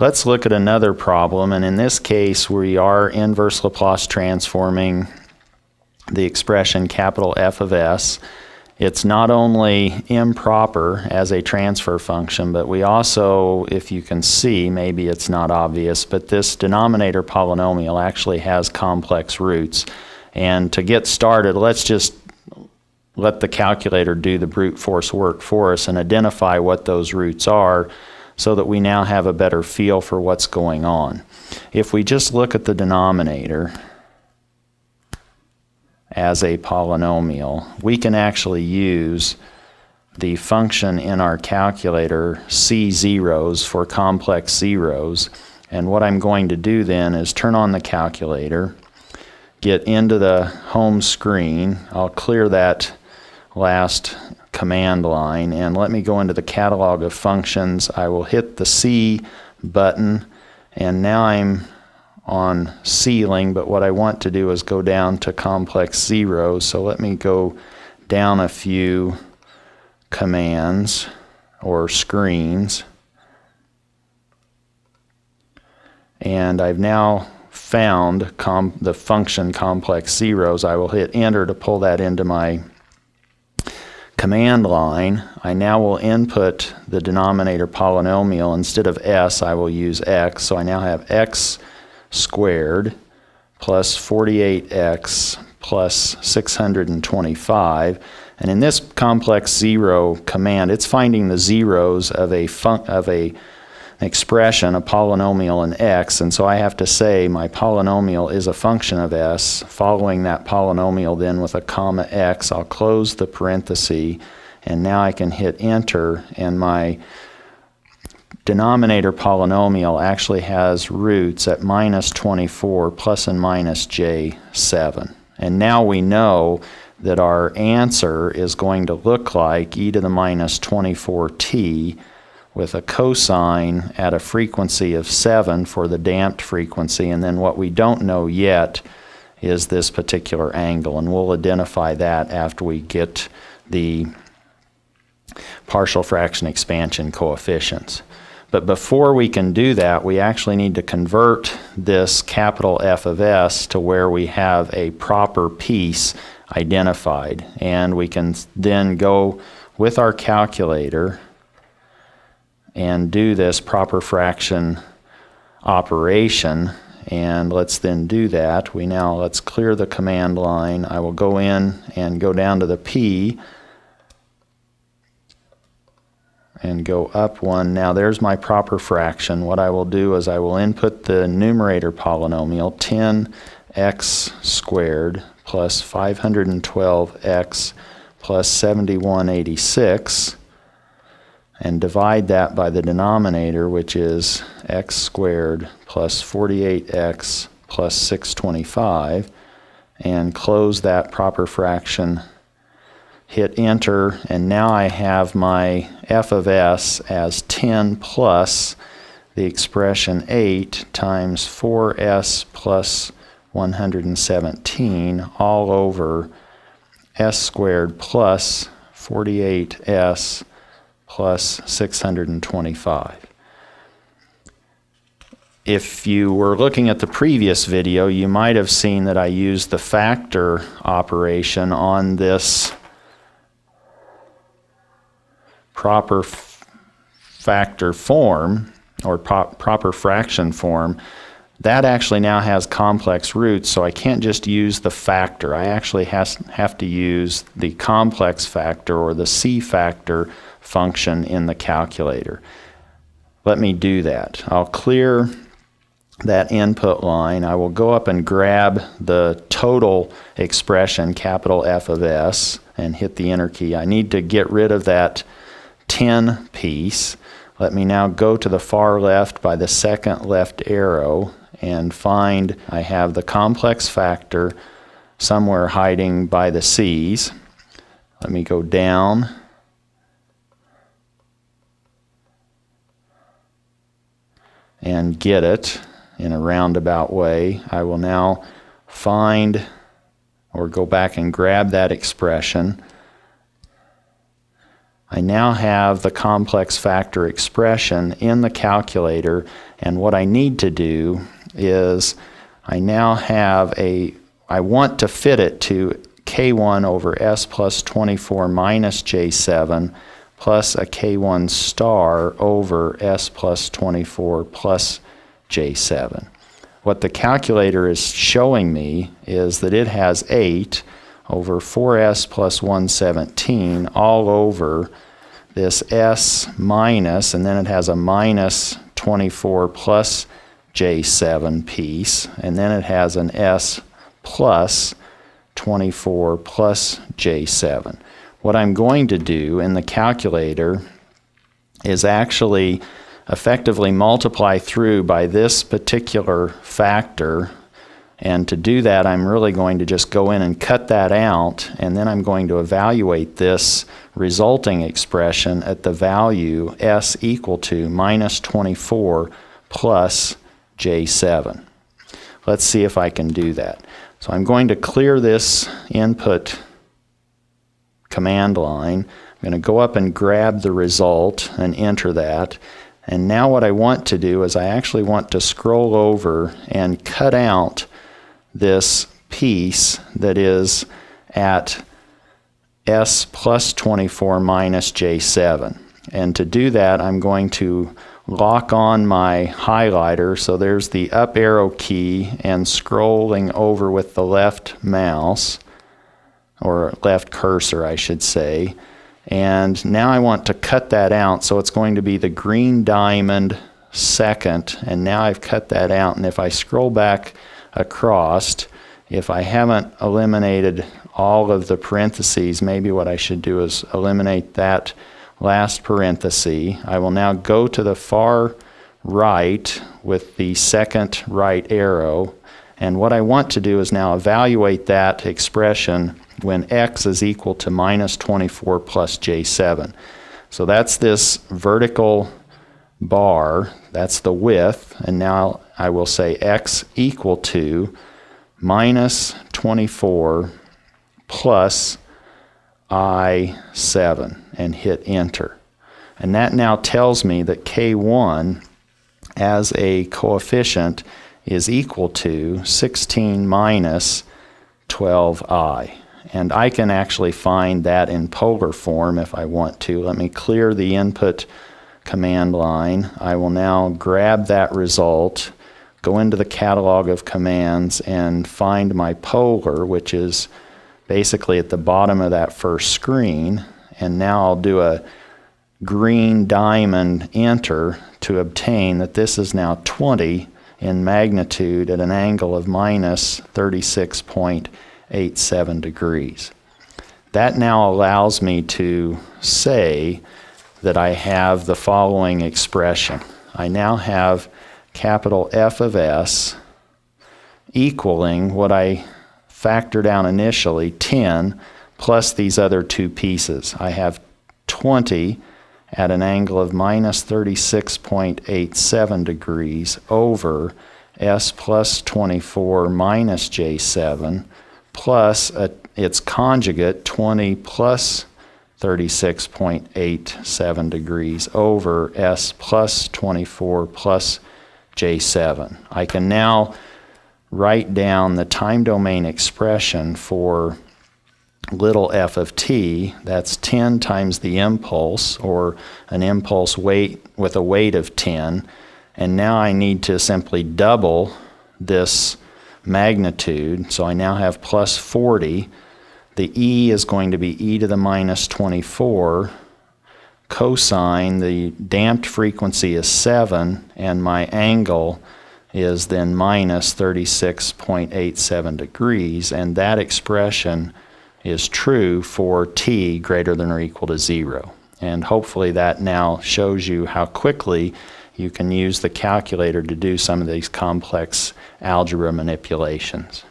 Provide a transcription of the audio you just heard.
Let's look at another problem, and in this case, we are inverse Laplace transforming the expression capital F of S. It's not only improper as a transfer function, but we also, if you can see, maybe it's not obvious, but this denominator polynomial actually has complex roots. And to get started, let's just let the calculator do the brute force work for us and identify what those roots are so that we now have a better feel for what's going on. If we just look at the denominator as a polynomial, we can actually use the function in our calculator C zeros for complex zeros. And what I'm going to do then is turn on the calculator, get into the home screen. I'll clear that last command line and let me go into the catalog of functions. I will hit the C button and now I'm on ceiling but what I want to do is go down to complex zeros so let me go down a few commands or screens and I've now found the function complex zeros. I will hit enter to pull that into my command line, I now will input the denominator polynomial. Instead of s, I will use x. So I now have x squared plus 48x plus 625. And in this complex zero command, it's finding the zeros of a, of a expression, a polynomial in x, and so I have to say my polynomial is a function of s. Following that polynomial then with a comma x, I'll close the parenthesis, and now I can hit enter, and my denominator polynomial actually has roots at minus 24 plus and minus j7. And now we know that our answer is going to look like e to the minus 24t with a cosine at a frequency of 7 for the damped frequency. And then what we don't know yet is this particular angle. And we'll identify that after we get the partial fraction expansion coefficients. But before we can do that, we actually need to convert this capital F of S to where we have a proper piece identified. And we can then go with our calculator and do this proper fraction operation. And let's then do that. We now, let's clear the command line. I will go in and go down to the P and go up one. Now there's my proper fraction. What I will do is I will input the numerator polynomial 10x squared plus 512x plus 7186 and divide that by the denominator, which is x squared plus 48x plus 625, and close that proper fraction, hit enter, and now I have my f of s as 10 plus the expression 8 times 4s plus 117 all over s squared plus 48s plus 625. If you were looking at the previous video, you might have seen that I used the factor operation on this proper factor form or proper fraction form that actually now has complex roots, so I can't just use the factor. I actually has, have to use the complex factor or the C factor function in the calculator. Let me do that. I'll clear that input line. I will go up and grab the total expression, capital F of S, and hit the enter key. I need to get rid of that 10 piece. Let me now go to the far left by the second left arrow and find I have the complex factor somewhere hiding by the C's. Let me go down and get it in a roundabout way. I will now find or go back and grab that expression I now have the complex factor expression in the calculator, and what I need to do is I now have a, I want to fit it to k1 over s plus 24 minus j7 plus a k1 star over s plus 24 plus j7. What the calculator is showing me is that it has 8 over 4s plus 117 all over this s minus, and then it has a minus 24 plus j7 piece, and then it has an s plus 24 plus j7. What I'm going to do in the calculator is actually effectively multiply through by this particular factor and to do that, I'm really going to just go in and cut that out, and then I'm going to evaluate this resulting expression at the value s equal to minus 24 plus j7. Let's see if I can do that. So I'm going to clear this input command line. I'm going to go up and grab the result and enter that. And now what I want to do is I actually want to scroll over and cut out this piece that is at s plus 24 minus j7. And to do that, I'm going to lock on my highlighter. So there's the up arrow key and scrolling over with the left mouse, or left cursor, I should say. And now I want to cut that out. So it's going to be the green diamond second. And now I've cut that out. And if I scroll back across, if I haven't eliminated all of the parentheses, maybe what I should do is eliminate that last parenthesis. I will now go to the far right with the second right arrow. And what I want to do is now evaluate that expression when x is equal to minus 24 plus j7. So that's this vertical bar, that's the width, and now I will say x equal to minus 24 plus I7 and hit enter. And that now tells me that K1 as a coefficient is equal to 16 minus 12i. And I can actually find that in polar form if I want to. Let me clear the input command line. I will now grab that result, go into the catalog of commands, and find my polar, which is basically at the bottom of that first screen. And now I'll do a green diamond enter to obtain that this is now 20 in magnitude at an angle of minus 36.87 degrees. That now allows me to say that I have the following expression. I now have capital F of S equaling what I factor down initially 10 plus these other two pieces. I have 20 at an angle of minus 36.87 degrees over S plus 24 minus J7 plus a, its conjugate 20 plus 36.87 degrees over S plus 24 plus J7. I can now write down the time domain expression for little f of t, that's 10 times the impulse, or an impulse weight with a weight of 10. And now I need to simply double this magnitude. So I now have plus 40. The e is going to be e to the minus 24. Cosine, the damped frequency is 7, and my angle is then minus 36.87 degrees, and that expression is true for t greater than or equal to 0. And hopefully that now shows you how quickly you can use the calculator to do some of these complex algebra manipulations.